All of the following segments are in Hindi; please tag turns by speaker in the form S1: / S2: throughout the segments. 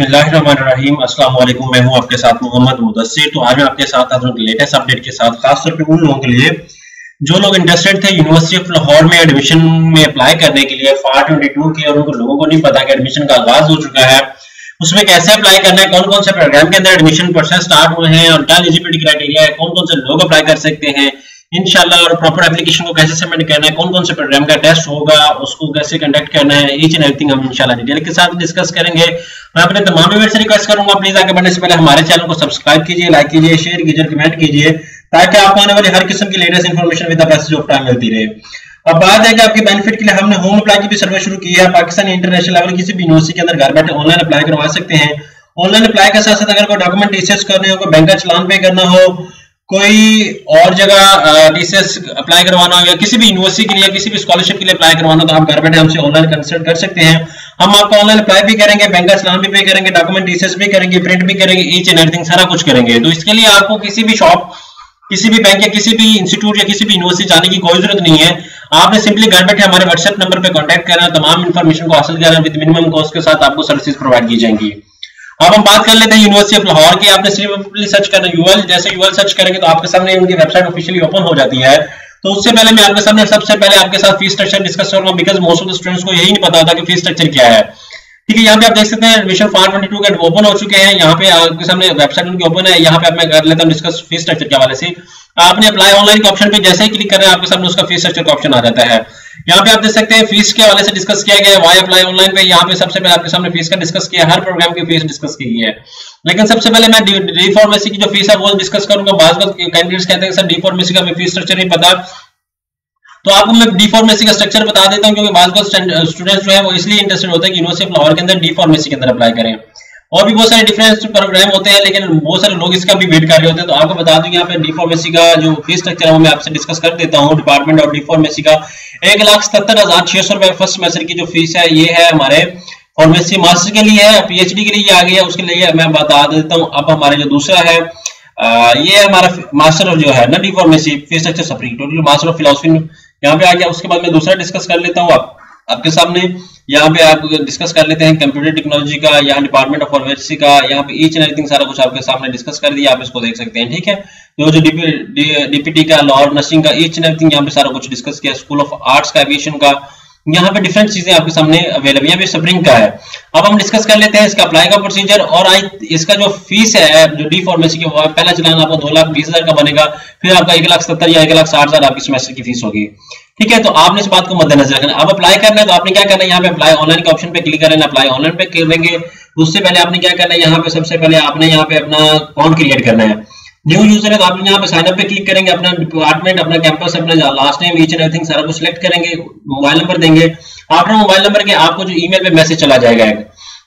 S1: अस्सलाम वालेकुम मैं हूँ आपके साथ मोहम्मद मुदस्सिर। तो आज मैं आपके साथ, आज लेटेस्ट अपडेट के साथ, खासतौर पे उन लोगों के लिए, जो लोग इंटरेस्टेड थे यूनिवर्सिटी ऑफ़ लाहौर में एडमिशन में अप्लाई करने के लिए फार ट्वेंटी टू की, और उनको लोगों को नहीं पता कि एडमिशन का आगाज़ हो चुका है। उसमें कैसे अप्लाई करना है कौन कौन से प्रोग्राम के अंदर एडमिशन प्रोसेस स्टार्ट हुए हैं, और क्या एलिजिबिलिटी क्राइटेरिया है कौन कौन से लोग अप्लाई कर सकते हैं इनशाला और प्रॉपर एप्लीकेशन को कैसे सबमिट करना है कौन कौन से प्रोग्राम का टेस्ट होगा, उसको कैसे कंडक्ट करना है ईच एंड एवरीथिंग हम इंशाल्लाह डिटेल के साथ डिस्कस करेंगे। मैं अपने तमाम व्यूअर्स से रिक्वेस्ट करूँगा प्लीज़ आगे बढ़ने से पहले हमारे चैनल को सब्सक्राइब कीजिए लाइक कीजिए शेयर कीजिए कमेंट कीजिए, ताकि आपको आने वाली हर किस्म की latest information with of time मिलती रहे। अब बात है कि आपके बेनिफिट के लिए हमने होम अप्लाई की भी सर्वे शुरू की है। पाकिस्तान इंटरनेशनल लेवल किसी भी यूनिवर्सिटी के अंदर घर बैठे ऑनलाइन अप्लाई करवा सकते हैं। ऑनलाइन अप्लाई के साथ साथ अगर कोई डॉक्यूमेंट रिसर्च करने हो, कोई बैंक का चलान पे करना हो कोई और जगह टीसीएस अप्लाई करवाना हो या किसी भी यूनिवर्सिटी के लिए, किसी भी स्कॉलरशिप के लिए अप्लाई करवाना तो आप घर बैठे हमसे ऑनलाइन कंसल्ट कर सकते हैं। हम आपको ऑनलाइन अप्लाई भी करेंगे बैंक का चलान भी पे करेंगे डॉक्यूमेंट टीसीएस भी करेंगे प्रिंट भी करेंगे ईच एंड एवरीथिंग सारा कुछ करेंगे। तो इसके लिए आपको किसी भी शॉप किसी भी बैंक या किसी भी इंस्टीट्यूट या किसी भी यूनिवर्सिटी जाने की कोई ज़रूरत नहीं है। आपने सिंपली घर बैठे हमारे व्हाट्सएप नंबर पर कांटेक्ट करना, तमाम इन्फॉर्मेशन को हासिल करना विद मिनिमम कॉस्ट के साथ आपको सर्विसेज़ प्रोवाइड की जाएँगी। अब हम बात कर लेते हैं यूनिवर्सिटी ऑफ़ लाहौर की। आपने सर्च करना यूएल जैसे यूएल सर्च करेंगे तो आपके सामने उनकी वेबसाइट ऑफिशियली ओपन हो जाती है। तो उससे पहले मैं आपके सामने सबसे पहले आपके साथ फ़ीस स्ट्रक्चर डिस्कस करूँगा because most of the students को यही नहीं पता होता कि फ़ीस स्ट्रक्चर क्या है। ठीक है, यहाँ पे आप देख सकते हैं एडमिशन फॉर ट्वेंटी टू के ओपन हो चुके हैं। यहाँ पे आपके सामने वेबसाइट उनकी ओपन है। यहाँ पे आप मैं कर लेता हूँ डिस्कस फ़ीस स्ट्रक्चर के हवाले से। आपने अप्लाई ऑनलाइन के ऑप्शन पे जैसे ही क्लिक करें आपके सामने उसका फ़ीस स्ट्रक्चर का ऑप्शन आ जाता है। यहाँ पे आप देख सकते हैं फ़ीस के हवाले से डिस्कस किया गया है वाई अप्लाई ऑनलाइन पे यहाँ पे सबसे पहले आपके सामने फ़ीस का डिस्कस किया हर प्रोग्राम की फ़ीस डिस्कस की है। लेकिन सबसे पहले मैं डी फार्मेसी की जो फ़ीस है, वो डिस्कस करूँगा। बाद कैंडिडेट्स कहते हैं सर डी फार्मेसी का फ़ीस स्ट्रक्चर नहीं पता। तो आपको मैं डी फार्मेसी का स्ट्रक्चर बता देता हूँ, क्योंकि बाद स्टूडेंट्स जो है, वो इसलिए इंटरेस्टेड होते हैं कि यूनिवर्सिटी ऑफ़ लाहौर के अंदर डी फार्मेसी के अंदर अप्लाई करें। और भी बहुत सारे डिफरेंस प्रोग्राम होते हैं लेकिन बहुत सारे लोग इसका भी वेट कर रहे होते हैं। तो आपको बता दूँ यहाँ पे डिफॉर्मेसी का जो फ़ीस स्ट्रक्चर है वो मैं आपसे डिस्कस कर देता हूँ। डिपार्टमेंट ऑफ़ डिफॉर्मेसी का एक लाख सत्तर हज़ार छह सौ रुपए फ़र्स्ट सेमेस्टर की जो फ़ीस है ये है हमारे फार्मेसी मास्टर के लिए है पीएचडी के लिए आ गई है उसके लिए मैं बता देता हूँ। अब हमारे जो दूसरा है आ, ये हमारा मास्टर जो है ना डिफॉर्मेसी फ़ीस स्ट्रक्चर सप्री मास्टर ऑफ़ फिलोसफी यहाँ पे आ गया। उसके बाद मैं दूसरा डिस्कस कर लेता हूँ आप आपके सामने। यहाँ पे आप डिस्कस कर लेते हैं कंप्यूटर टेक्नोलॉजी का, यहाँ डिपार्टमेंट ऑफ़ फार्मेसी का, यहाँ पे ईच एंड एवरीथिंग सारा कुछ आपके सामने डिस्कस कर दिया, आप इसको देख सकते हैं, ठीक है? जो जो डीपीटी का लॉ नर्सिंग का ईच एंड एवरीथिंग यहाँ पे सारा कुछ डिस्कस किया स्कूल ऑफ़ आर्ट्स का एविएशन का यहाँ पे डिफरेंट चीज़ें आपके सामने अवेलेबल पे स्प्रिंग का है। अब हम डिस्कस कर लेते हैं इसका अप्लाई का प्रोसीजर और आई इसका जो फ़ीस है जो डी फॉर्मेसी की पहला चलान, आपको दो लाख बीस हज़ार का बनेगा, फिर आपका एक लाख सत्तर या एक लाख साठ हज़ार आपकी सेमेस्टर की फ़ीस होगी। ठीक है तो आपने इस बात को मद्देनजर रखना अब अप्लाई करना है तो आपने क्या करना है, यहाँ पे अप्लाई ऑनलाइन के ऑप्शन पे क्लिक करें अप्लाई ऑनलाइन पे कर देंगे उससे पहले आपने क्या करना है, यहाँ पे सबसे पहले आपने यहाँ पे अपना अकाउंट क्रिएट करना है। न्यू यूज़र है तो आप यहाँ पे साइन अप पे क्लिक करेंगे, अपना डिपार्टमेंट अपना कैंपस अपना last name each and everything सारा कुछ सिलेक्ट करेंगे मोबाइल नंबर देंगे। आफ्टर मोबाइल नंबर के आपको जो ईमेल पे मैसेज चला जाएगा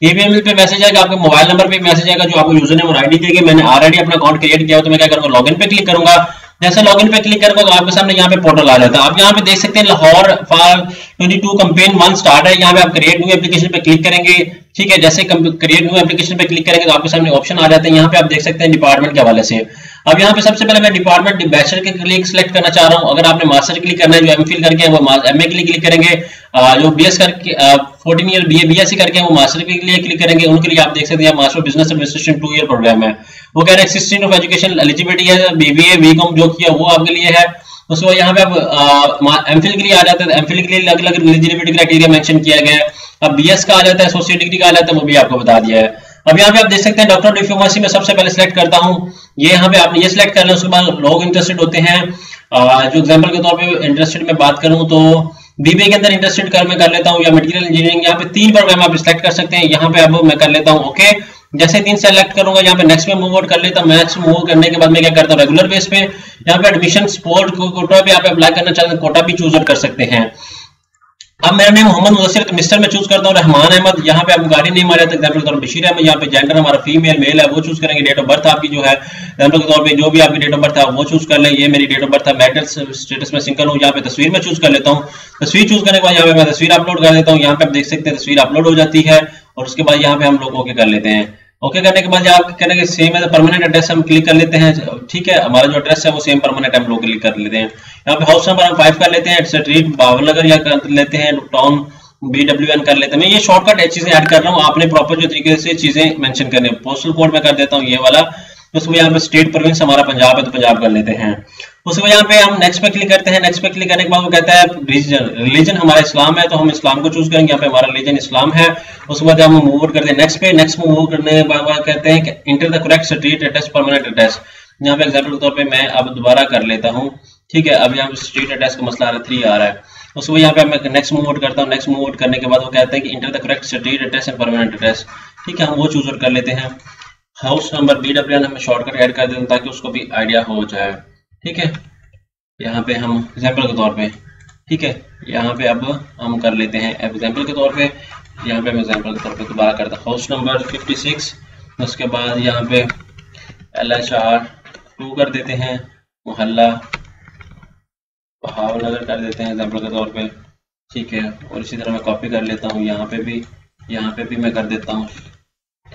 S1: ईमेल पे मैसेज आएगा, आपके मोबाइल नंबर पे मैसेज आएगा, जो आपको यूज़र ने और आईडी देगी। मैंने ऑलरेडी अपना अकाउंट क्रिएट किया तो मैं क्या करूँगा? लॉगिन पे क्लिक करूँगा। जैसे लॉग इन पे क्लिक करोगे तो आपके सामने यहाँ पे पोर्टल आ जाता है। आप यहाँ पे देख सकते हैं Lahore for 22 campaign one start है। यहाँ पे आप क्रिएट न्यू एप्लीकेशन पे क्लिक करेंगे। ठीक है, जैसे क्रिएट न्यू एप्लीकेशन पे क्लिक करेंगे तो आपके सामने ऑप्शन आ जाते हैं। यहाँ पे आप देख सकते हैं डिपार्टमेंट के हवाले से। अब यहाँ पे सबसे पहले मैं डिपार्टमेंट बैचलर के लिए सिलेक्ट करना चाह रहा हूँ। अगर आपने मास्टर क्लिक करना है, जो एम करके वो एम ए के लिए क्लिक करेंगे। जो बी एस करके fourteen year B A B करके वो मास्टर के लिए क्लिक करेंगे। उनके लिए आप देख सकते हैं master business administration two year program है। वो कह रहे हैं ऑफ़ एजुकेशन एलिजिबिलिटी है बीबीए बीकॉम जो किया, वो आपके लिए है। उसके बाद यहाँ पे एम फिल के लिए आ जाते हैं। एम फिल के लिए अलग अलग एलिजिबिलिटी क्राइटेरिया मेंशन किया गया है। अब बी का आ जाता है एसोसिएट डिग्री का आ जाता है, वो भी आपको बता दिया है। अब यहाँ पे आप देख सकते हैं डॉक्टर डिप्लोमेसी में सबसे पहले सिलेक्ट करता हूँ। ये यहाँ पे आपने ये सिलेक्ट कर लें, उसके बाद लोग इंटरेस्टेड होते हैं। जो एग्ज़ाम्पल के तौर पर इंटरेस्टेड में बात करूँ तो बीबीए के अंदर इंटरेस्टेड कर मैं कर लेता हूँ या मटेरियल इंजीनियरिंग यहाँ पे तीन प्रोग्राम आप सिलेक्ट कर सकते हैं। यहाँ पे अब मैं कर लेता हूँ ओके जैसे तीन सेलेक्ट करूँगा, यहाँ पे नेक्स्ट में मूव आउट कर लेता हूँ। नेक्स्ट मूव करने के बाद मैं क्या करता हूँ रेगुलर बेस पे यहाँ पे एडमिशन स्पोर्ट कोटा पे आप अप्लाई करना चाहते हैं कोटा भी चूज़ आउट कर सकते हैं। अब मेरा नेम मोहम्मद मुदसर तो मिस्टर में चूज़ करता हूँ, रहमान अहमद। यहाँ पे आप गाड़ी नहीं मारे एग्ज़ाम्पल के तौर पर बशीर अहमद यहाँ पे जेंडर हमारा फीमेल मेल है, वो चूज़ करेंगे। डेट ऑफ़ बर्थ आपकी जो है एग्ज़ाम्पल के तौर पे जो भी आपकी डेट ऑफ़ बर्थ है, वो चूज़ कर ले। ये मेरी डेट ऑफ़ बर्थ है मैरिटल स्टेटस में सिंगल हूँ। यहाँ पे तस्वीर में चूज़ कर लेता हूँ। तस्वीर चूज़ करने के बाद यहाँ पे मैं तस्वीर अपलोड कर देता हूँ। यहाँ पे आप देख सकते हैं, तस्वीर अपलोड हो जाती है, और उसके बाद यहाँ पे हम लोग ओके कर लेते हैं। ओके करने के बाद आप कहने के सेम है परमानेंट एड्रेस हम क्लिक कर लेते हैं। ठीक है, हमारा जो एड्रेस है वो सेम परमानेंट हम लोग क्लिक कर लेते हैं। यहाँ पे हाउस नंबर हम फाइव कर लेते हैं स्ट्रीट बावनगर या कर लेते हैं टाउन बी डब्ल्यू एन कर लेते हैं। मैं ये शॉर्टकट चीज़ें ऐड कर रहा हूँ, आपने प्रॉपर जो तरीके से चीज़ें मेंशन है। पोस्टल कोड में कर देता हूँ, ये वाला। उसको यहाँ पे स्टेट प्रोविंस हमारा पंजाब है तो पंजाब कर लेते हैं। उसके बाद यहाँ पे हम नेक्स्ट पे क्लिक करते हैं। नेक्स्ट पे क्लिक करने के बाद वो कहता है रिलीजन रिलीजन हमारा इस्लाम है तो हम इस्लाम को चूज़ करेंगे। यहाँ पे हमारा रिलीजन इस्लाम है। उसके बाद हम मूव करते हैं। नेक्स्ट पे नेक्स्ट मूव करने के बाद कहते हैं enter the correct street address permanent address यहाँ पे एग्ज़ाम्पल के तौर पर मैं अब दोबारा कर लेता हूँ। ठीक है, अब यहाँ पे स्ट्रीट एड्रेस का मसला आ रहा है। थ्री आ रहा है उसको यहाँ पे मैं नेक्स्ट मूव करता हूँ। नेक्स्ट मूव करने के बाद वो कहते हैं कि enter the correct street address and permanent address ठीक है, हम वो चूज़ कर लेते हैं। House number B W N हमें शॉर्टकट ऐड कर देते ताकि उसको भी आइडिया हो जाए। ठीक है? यहाँ पे हम एग्ज़ाम्पल के तौर पे, ठीक है? यहाँ पे अब हम कर लेते हैं एग्ज़ाम्पल के तौर पे। यहाँ पे हम एग्ज़ाम्पल के तौर पे दोबारा करते हैं हाउस नंबर 56 उसके बाद यहाँ पे एल एच आर टू कर देते हैं। मोहल्ला भावनगर कर देते हैं एग्ज़ाम्पल के तौर पे। ठीक है? और इसी तरह मैं कॉपी कर लेता हूँ। यहाँ पे भी, यहाँ पे भी मैं कर देता हूँ।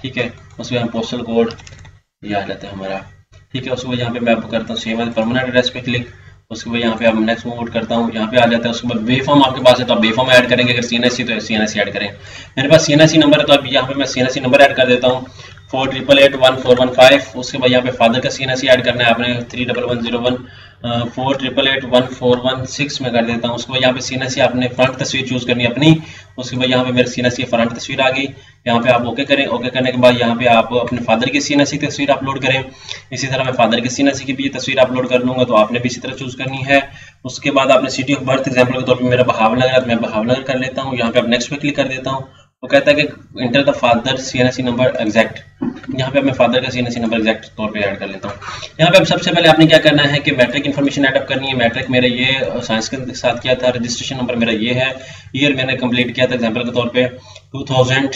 S1: ठीक है? उसमें हम पोस्टल कोड ये आ जाता है हमारा। ठीक है, उसके बाद यहाँ पे मैं करता हूँ सेव परमानेंट एड्रेस पे क्लिक उसके बाद यहाँ पे अब नेक्स्ट मूव करता हूँ, यहाँ पे आ जाता है, उसके बाद बे फॉर्म आपके पास है तो आप बे फॉर्म ऐड करेंगे, अगर सी तो सी एन ऐड करें। मेरे पास सी नंबर है तो अब यहाँ पे मैं सी नंबर ऐड कर देता हूँ। Four triple eight one four one five उसके बाद यहाँ पे फादर का सी ऐड करना है, आपने three double one zero one four triple eight one four one six में कर देता हूँ। उसके बाद यहाँ पे सी आपने फ्रंट तस्वीर चूज़ करनी है, अपनी। उसके बाद यहाँ पे मेरे सीना की फ्रंट तस्वीर आ गई। यहाँ पे आप ओके करें। ओके करने के बाद यहाँ पे आप अपने फादर की सीना की तस्वीर अपलोड करें। इसी तरह मैं फादर की सीना सी की भी तस्वीर अपलोड कर लूँगा तो आपने भी इसी तरह चूज़ करनी है। उसके बाद आपने सिटी ऑफ़ बर्थ एग्ज़ाम्पल के तौर पर मेरा बहावनगर तो मैं बहावनगर कर लेता हूँ। यहाँ पे आप नेक्स्ट पे क्लिक कर देता हूँ। वो कहता है कि enter the father C N C number exact यहाँ पे मैं फादर का C N S C number exact तौर पे ऐड कर लेता हूँ। यहाँ पे अब सबसे पहले आपने क्या करना है कि मैट्रिक इन्फॉर्मेशन एडअप करनी है। मैट्रिक मेरा ये साइंस के साथ किया था। रजिस्ट्रेशन नंबर मेरा ये है। ईयर मैंने कंप्लीट किया था एग्ज़ाम्पल के तौर पर टू थाउज़ेंड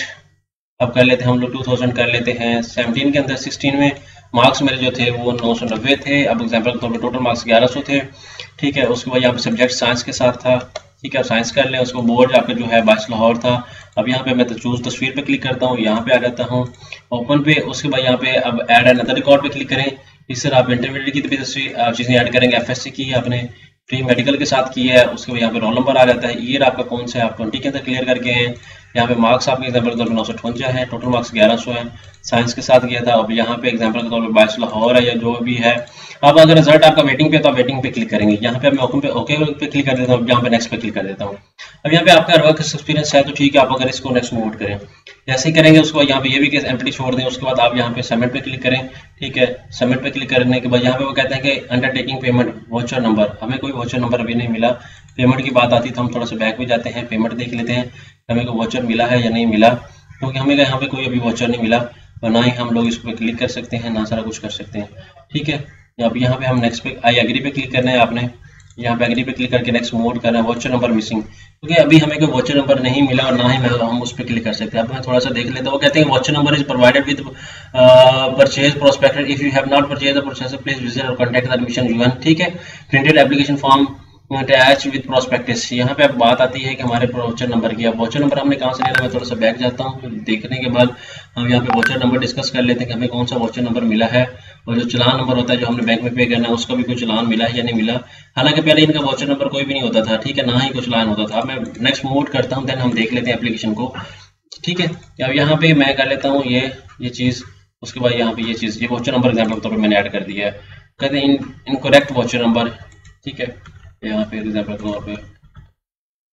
S1: अब कर लेते हैं हम लोग। टू थाउज़ेंड कर लेते हैं। सेवनटीन के अंदर सिक्सटीन में मार्क्स मेरे जो थे वो नौ सौ नब्बे थे। अब एग्ज़ाम्पल के तौर पर टोटल मार्क्स ग्यारह सौ थे। ठीक है, उसके बाद यहाँ पे सब्जेक्ट साइंस के साथ था। ठीक है साइंस कर लें, उसको बोर्ड आपका जो है बाइस लाहौर था। अब यहाँ पे मैं तो चूज़ तस्वीर पे क्लिक करता हूँ, यहाँ पे आ जाता हूँ। ओपन पे, उसके बाद यहाँ पे अब एड अनदर रिकॉर्ड पे क्लिक करें। इस आप इंटरमीडिएट की भी तस्वीर, आप चीज़ें ऐड करेंगे एफएससी की आपने प्री मेडिकल के साथ की है, उसके बाद यहाँ पे रोल नंबर आ जाता है। ईयर आपका कौन सा है, आप ट्वेंटी के अंदर क्लियर करके हैं। यहाँ पे मार्क्स आपके एग्ज़ाम्पल के तौर पर नौ सौ अठवंजा है टोटल मार्क्स ग्यारह सौ है। साइंस के साथ गया था, अब यहाँ पे एग्ज़ाम्पल के तौर पर बाईस लाहौर है या जो भी है। अब अगर रिज़ल्ट आपका वेटिंग पे तो आप वेटिंग पे क्लिक करेंगे। यहाँ पे मैं ओपन पे ओके पे क्लिक कर देता हूँ यहाँ पे नेक्स्ट पे क्लिक कर देता हूँ। अब यहाँ पे आपका वर्क एक्सपीरियंस है तो ठीक है, आप अगर इसको नेक्स्ट मूव करें। जैसे ही करेंगे, उसके बाद यहाँ पे ये भी केस एम्प्टी छोड़ दें, उसके बाद आप यहाँ पे सबमिट पे क्लिक करें, ठीक है? सबमिट पे क्लिक करने के बाद यहाँ पे वो कहते हैं कि अंडरटेकिंग पेमेंट वॉचर नंबर हमें कोई वॉचर नंबर अभी नहीं मिला। पेमेंट की बात आती तो हम थोड़ा सा बैक भी जाते हैं पेमेंट देख लेते हैं, हमें कोई वॉचर मिला है या नहीं मिला। क्योंकि हमें यहाँ पे कोई अभी वॉचर नहीं मिला, और ना ही हम लोग इस पर क्लिक कर सकते हैं, ना सारा कुछ कर सकते हैं, ठीक है? अब यहाँ पे हम नेक्स्ट पे आई एग्री पे क्लिक करना है आपने। यहाँ पे एग्री पे क्लिक करके नेक्स्ट मोड करना है वॉचर नंबर मिसिंग क्योंकि अभी हमें कोई वॉचर नंबर नहीं मिला और ना ही मिला हम उस पर क्लिक कर सकते हैं। अब मैं थोड़ा सा देख लेता हूँ। कहते हैं voucher number is provided with purchase prospectus if you have not purchase process please visit और कॉन्टैक्ट एडमिशन यूएन ठीक है? Printed application form attach with prospectus यहाँ पे अब बात आती है कि हमारे वॉचर नंबर की। अब वॉचर नंबर हमने कहाँ से लेना मैं थोड़ा सा बैक जाता हूँ। देखने के बाद हम यहाँ पे वॉचर नंबर डिस्कस कर लेते हैं कि हमें कौन सा वॉचर नंबर मिला है। और जो चलान नंबर होता है जो हमने बैंक में पे करना है, उसका भी कोई चलान मिला है या नहीं मिला? हालाँकि पहले इनका वॉचर नंबर कोई भी नहीं होता था, ठीक है? ना ही कुछ चलान होता था। अब मैं नेक्स्ट मूव करता हूँ देन हम देख लेते हैं एप्लीकेशन को। ठीक है? अब यहाँ पे मैं कर लेता हूँ ये ये चीज़, उसके बाद यहाँ पे ये चीज़, ये वॉचर नंबर एग्ज़ाम्पल के तौर पर मैंने ऐड कर दिया है। कहते हैं इन इनकोरेक्ट वॉचर नंबर ठीक है? यहाँ पे एग्ज़ाम्पल के तौर पे।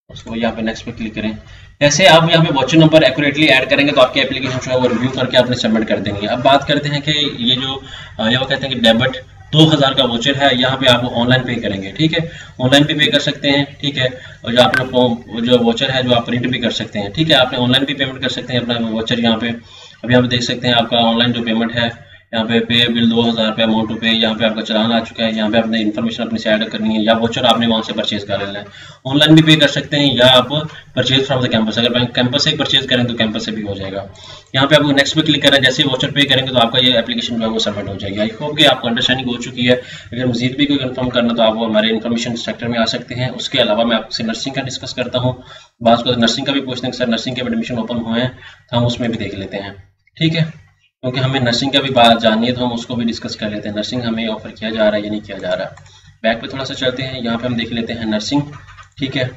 S1: उसको यहाँ पे नेक्स्ट पे क्लिक करें। ऐसे आप यहाँ पे वॉचर नंबर एक्यूरेटली ऐड करेंगे तो आपकी एप्लीकेशन जो है वो रिव्यू करके आपने सबमिट कर देंगे। अब बात करते हैं कि ये जो ये वो कहते हैं कि डेबिट दो हज़ार का वोचर है, यहाँ पे आप ऑनलाइन पे करेंगे, ठीक है? ऑनलाइन पे पे कर सकते हैं, ठीक है? और जो आपने जो वोचर है जो आप प्रिंट भी कर सकते हैं, ठीक है? आपने ऑनलाइन भी पेमेंट कर सकते हैं अपना वोचर यहाँ पे। अब यहाँ पे देख सकते हैं आपका ऑनलाइन जो पेमेंट है यहाँ पे पे बिल दो हज़ार रुपये अमाउंट पे यहाँ पे आपका चलान आ चुका है, यहाँ पे आपने इन्फॉर्मेशन अपनी से करनी है, या वोचर आपने वहाँ से परचेज कर लेना है। ऑनलाइन भी पे कर सकते हैं, या आप परचेज फ्रॉम द कैंपस अगर कैंपस से परचेज करें तो कैंपस से भी हो जाएगा। यहाँ पे आपको नेक्स्ट पे क्लिक करें जैसे वोचर पे करेंगे तो आपका ये एप्लीकेशन जो है वो सबमिट हो जाएगी। आई होप कि आपको अंडरस्टैंडिंग हो चुकी है। अगर मजीद भी कोई कन्फर्म करना तो आप हमारे इन्फॉर्मेशन सेक्टर में आ सकते हैं। उसके अलावा मैं आपसे नर्सिंग का डिस्कस करता हूँ। को नर्सिंग का भी पूछते हैं सर नर्सिंग के एडमिशन ओपन हुए हैं तो हम उसमें भी देख लेते हैं। ठीक है? क्योंकि हमें नर्सिंग का भी बात जाननी है तो हम उसको भी डिस्कस कर लेते हैं। नर्सिंग हमें ऑफ़र किया जा रहा है या नहीं किया जा रहा है। बैक पे थोड़ा सा चलते हैं, यहाँ पे हम देख लेते हैं नर्सिंग ठीक है?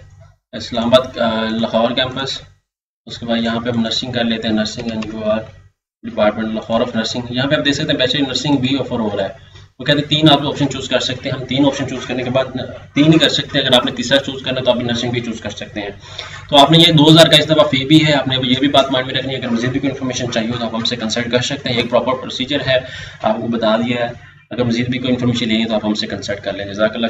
S1: इस्लामाबाद लाहौर कैंपस उसके बाद यहाँ पे हम नर्सिंग कर लेते हैं। Nursing and department Lahore of nursing यहाँ पे आप देख सकते हैं, बैचलर नर्सिंग भी ऑफ़र हो रहा है। वो कहते हैं, तीन आप ऑप्शन चूज़ कर सकते हैं। हम तीन ऑप्शन चूज़ करने के बाद, तीन ही कर सकते हैं। अगर आपने तीसरा चूज़ करना है तो आप नर्सिंग भी चूज़ कर सकते हैं। तो आपने ये 2000 का इस दफ़ा फ़ी भी है। आपने ये भी बात माइंड में रखनी है। अगर मजीद भी कोई इन्फॉर्मेशन चाहिए तो आप हमसे कंसल्ट कर सकते हैं। एक प्रॉपर प्रोसीजर है। आपको बता दिया है। अगर मजीद भी कोई इन्फॉर्मेशन लेनी है तो आप हमसे कंसल्ट कर लें। जजाकल्ला